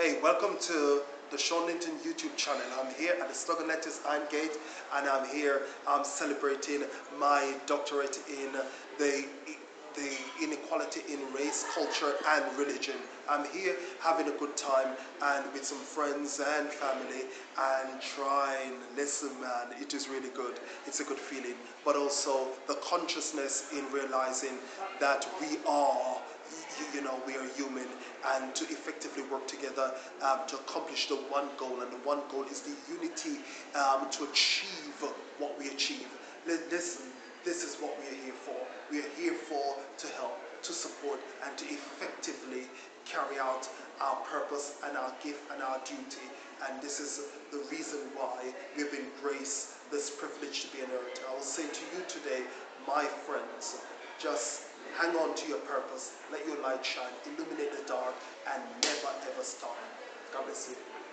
Hey, welcome to the Shawn Linton YouTube channel. I'm here at the Lettuce Iron Gate and I'm here I'm celebrating my doctorate in the the inequality in race, culture and religion. I'm here having a good time and with some friends and family and trying, listen man, it is really good. It's a good feeling. But also the consciousness in realizing that we are you know, we are human and to effectively work together um, to accomplish the one goal. And the one goal is the unity um, to achieve what we achieve. This, this is what we are here for. We are here for to help, to support, and to effectively carry out our purpose and our gift and our duty. And this is the reason why we've been graced this privilege to be on earth. I will say to you today, my friends, just Hang on to your purpose. Let your light shine. Illuminate the dark and never ever stop. God bless you.